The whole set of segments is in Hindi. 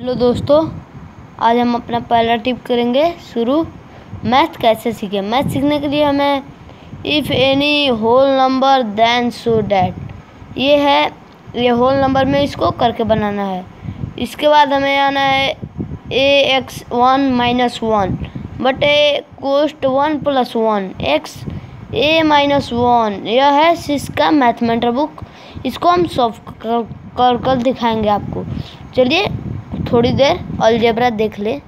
हेलो दोस्तों, आज हम अपना पहला टिप करेंगे शुरू मैथ कैसे सीखें। मैथ सीखने के लिए हमें if any whole number then so that ये है, ये होल नंबर में इसको करके बनाना है। इसके बाद हमें आना है a x one minus one but a cost one plus one x a minus one यह है सिस्का मैथमेटर बुक इसको हम सॉल्व कर कर दिखाएँगे आपको। चलिए थोड़ी देर अलजेब्रा देख ले।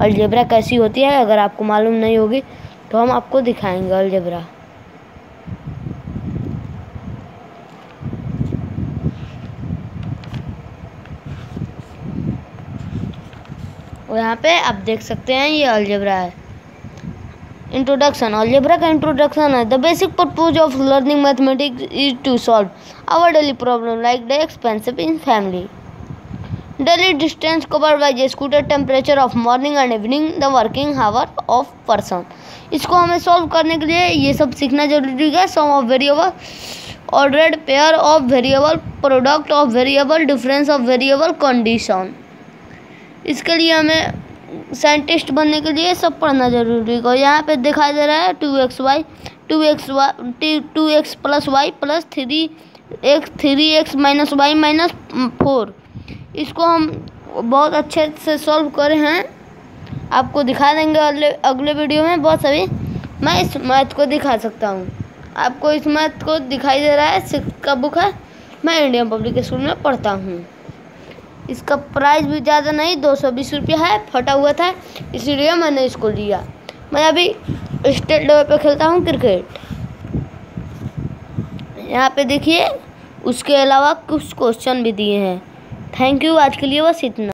अलजेब्रा कैसी होती है, अगर आपको मालूम नहीं होगी तो हम आपको दिखाएँगे अलजेब्रा। और यहाँ पे आप देख सकते हैं, ये अलजेब्रा है। इंट्रोडक्शन अलजेब्रा का इंट्रोडक्शन है। The basic purpose of learning mathematics is to solve our daily problem like the expensive in family daily distance cover by scooter temperature of morning and evening the working hour of person. इसको हमें सॉल्व करने के लिए ये सब सीखना ज़रूरी है। Sum of variable, ordered pair of variable, product of variable, difference of variable, condition. इसके लिए हमें साइंटिस्ट बनने के लिए सब पढ़ना ज़रूरी है। यहाँ पे दिखाई दे रहा है two x y, two x y, two x plus y plus three x three x minus y minus four. इसको हम बहुत अच्छे से सॉल्व करे हैं। आपको दिखा देंगे अगले अगले वीडियो में बहुत सभी मैं इस मैथ को दिखा सकता हूँ। आपको इस मैथ को दिखाई दे रहा है सिक्स का बुक है। मैं इंडियन पब्लिक स्कूल में पढ़ता हूँ। इसका प्राइस भी ज़्यादा नहीं, दो सौ बीस रुपया है, फटा हुआ था, इसीलिए मैंने इसको लिया। मैं अभी स्टेट लेवल पर खेलता हूँ क्रिकेट यहाँ पे देखिए, उसके अलावा कुछ क्वेश्चन भी दिए हैं। थैंक यू आज के लिए बस इतना।